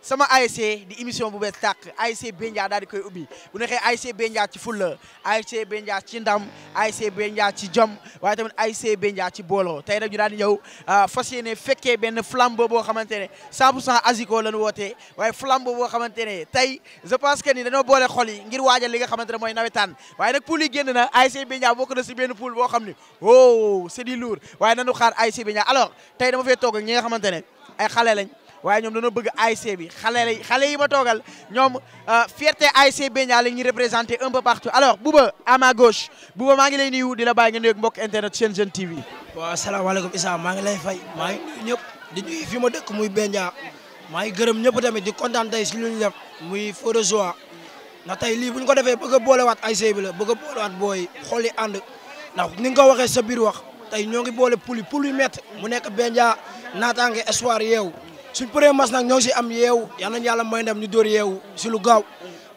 sama ASC di émission bu bees tàq ASC Bendia daal di koy ubbi bu neexee ASC Bendia ci fulla ASC Bendia ci ndam ASC Bendia ci jom waaye tamit ASC Bendia ci booloo tey nag ñu daal di ñëw ah, fas yéene fekkee benn flambeau boo xamante ne 100 pour cent Azico lañu wootee waaye flambeau boo xamante ne tey je pense que ni dañoo boole xol yi ngir waajal li nga xamante ne mooy nawetaan waaye nag poul yi génn na ASC Bendia bokk na si benn poul boo xam ne oh c'est du lourd waaye nañu xaar ASC Bendia alors tey dama fee toog ak ñi nga xamante ne ay xale lañ waaye ñoom dañoo bëgg ASC bi xale lañ xale yi ma toogal ñoom euh, fierté ASC Benia la ñuy représenté un peu partout alors Bouba à ma gauche Bouba maa ngi lay nuyu di la bàyyi nga nuyoog mbokk internet Sen Jeune TV. waaw asalaamaaleykum Issa maa ngi lay fay maa ngi nuyu ñëpp di nuyu fi ma dëkk muy Benia maa ngi gërëm ñëpp tamit di kontaan tey si lu ñu def muy feu de joie ndax tey lii bu ñu ko defee bëgg a boolewaat ay sey bi la bëgg a boolewaat booy xool yi ànd ndax ni nga ko waxee sa biir wax tey ñoo ngi boole puli puli métti mu nekk Benja naataange espoir yeewu suñ premier match nag ñoo si am yeewu yal nañu yàlla may ndam ñu dóor yeewu si lu gaaw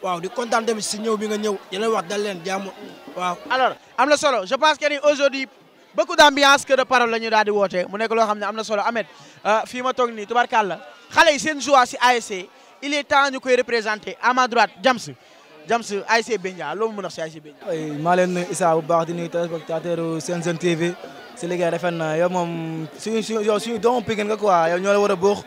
waaw di kontaan tamit si ñëw bi nga ñëw di leen wax dal leen jàmm waaw. alors am na solo je pense que ni aujourd'hui beaucoup d'ambiance que de parole la ñu daal di woote mu nekk loo xam ne am na solo Ahmed euh, fii ma toog nii tubarkàlla xale yi seen joie si ASC il est temps ñu koy représenté à ma droite Jams Jams ASC Benja loo mën a si ASC Benja. maa leen nuyu Issa bu baax di nuyu téléspectateur Sen Sen TV si liggéey rafet na yow moom suñu suñu yow suñu doomu Pikine nga quoi yow ñoo la war a buux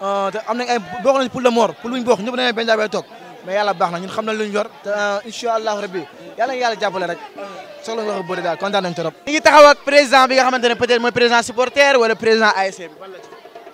ah, te am nañ ay bokk nañ pour le mort pour luñ bokk ñëpp dañuy benn jaay toog mais yàlla baax na ñun xam nañ luñ yor te ah, incha allahu rabbi yàlla yàlla jàppale rek soxla nga ko bëri daal kontaan nañ trop. ñu ngi taxaw ak président bi nga xamante ne peut-être mooy président supporter wala président ASC bi.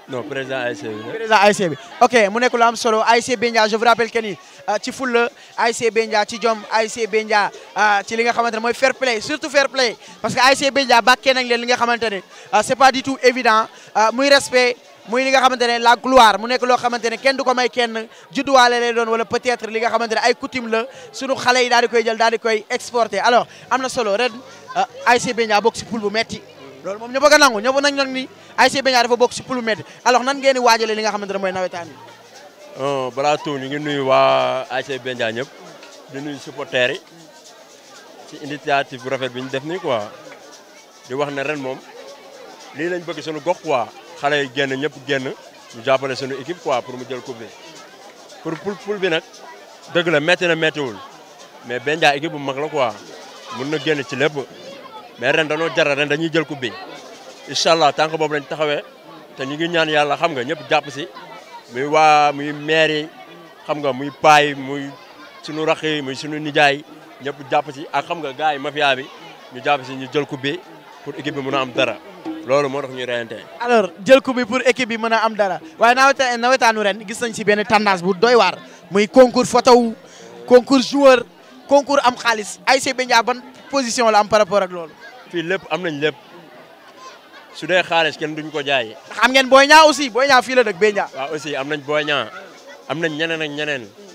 non président ASC bi. président ASC bi ok mu nekk lu am solo ASC Bendia je vous rappelle que ni ah, ci fulla ASC Bendia ci jom ASC Bendia ah, ci li nga xamante ne mooy fair play surtout fair play parce que ASC Bendia bàkkee nañ leen li nga xamante ne c'est pas du tout évident muy respect. muy li nga xamante ne la gloire mu nekk loo xamante ne kenn du ko may kenn judduwaale lay doon wala peut-être li nga xamante ne ay coutume la sunu xale yi daal di koy jël daal di koy exporté alors am na solo ren euh, ASC Beña bokk si poul bu metti loolu moom ñëpp a ko nangu ñëpp nañ nag ni ASC Beña dafa bokk si poul bu metti alors nan ngeen di waajalee li nga xamante ne mooy nawetaan yi. Euh, balaa tuut ñu ngi nuyu waa ASC Beña ñëpp di nuyu supporters yi ci initiative bu rafet bi ñu def nii quoi. di wax ne ren moom lii lañ bëgg suñu gox quoi xale yi génn ñëpp génn ñu jàppale suñu équipe quoi pour mu jël coupe bi pour poul poul bi nag dëgg la métti na méttiwul mais Benja équipe bu mag la quoi mun na génn ci lépp mais ren danoo jaral ren dañuy jël coupe bi incha allah tànk boobu lañ taxawee te ñu ngi ñaan yàlla xam nga ñëpp jàpp si muy waa muy maire yi xam nga muy paay muy sunu rax yi muy sunu nijaay ñëpp jàpp si ak xam nga gars yi mafia bi ñu jàpp si ñu jël coupe bi pour équipe bi mën a am dara loolu moo tax ñuy reyante. alors jël coupe bi pour équipe bi mën a am dara waaye nawetaan nawetaanu ren gis nañ si benn tendance bu doy waar muy concours photo concours joueur concours am xaalis ASC Bandia ban position la am par rapport ak loolu. fii lépp am nañ lépp su dee xaalis kenn duñ ko jaay. xam ngeen Boy Niang aussi Boy Niang fii la dëkk Bandia. waaw aussi am nañ Boy Niang am nañ ñeneen ak ñeneen.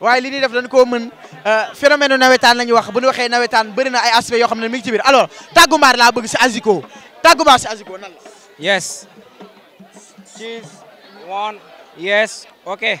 waaye li ñuy def dañ koo mën euh, phénomène nawetaan la ñu wax bu ñu waxee nawetaan bëri na ay aspects yoo xam ne mi ngi ci biir alors tàggu mbaar laa bëgg si Azico tàggu mbaar si Azico nan la. yes. cheese one yes ok.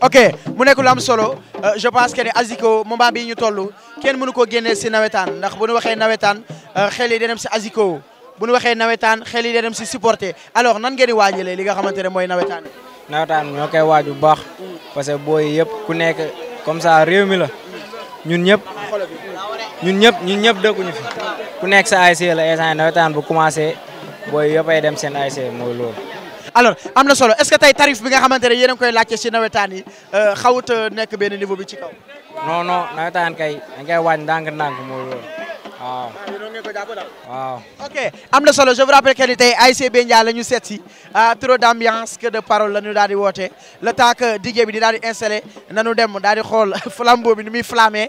ok mu nekk lu am solo euh, je pense que ne Azico moment bii ñu toll kenn mënu koo génnee si nawetaan ndax bu ñu waxee nawetaan euh, xel yi day dem si Azico bu ñu waxee nawetaan xel yi day dem si supporter alors nan ngeen di waajalee li nga xamante ne mooy nawetaan nawetaan ñoo koy waaj bu baax parce que booy yëpp ku nekk comme ça réew mi la ñun ñëpp ñun ñëpp ñun ñëpp dëkkuñu fi ku nekk sa ASC la instant nawetaan bu commencé booy yëpp ay dem seen ASC mooy loolu. alors am na solo est-ce que tey tarif bi nga xamante ne yéen a ngi koy laajte si nawetaan yi euh, xawut a nekk benn niveau bi ci kaw. non non nawetaan kay dañ koy waaj ndànk-ndànk mooy loolu waaw. waaw. ok am na solo je vous rappelle que ni tey ASC Bendia la ñu seet si ah trop d'ambiance que de parole la ñu daal di woote le temps que DJ bi di daal di installé nanu dem daal di xool flambeau bi ni muy flammé.